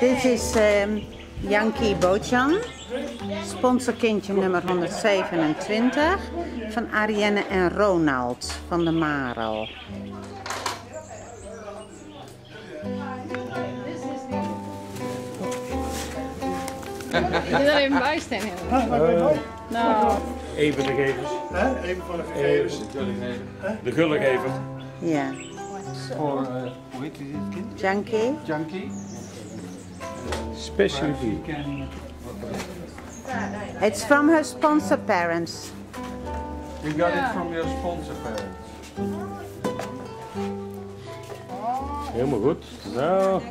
Dit is ehm Yankee Bochan, sponsorkindje nummer 127 van Arienne en Ronald van de Marel. Moet je er even bij staan, Henry? Nou, Even de gevers. Hè? Even van de gegevens. De gullegever. Ja, Voor, eh, hoe heet dit kind? Yankee. Junkie. Special V. It's from her sponsor parents. We got it from your sponsor parents. Helemaal goed. Zo.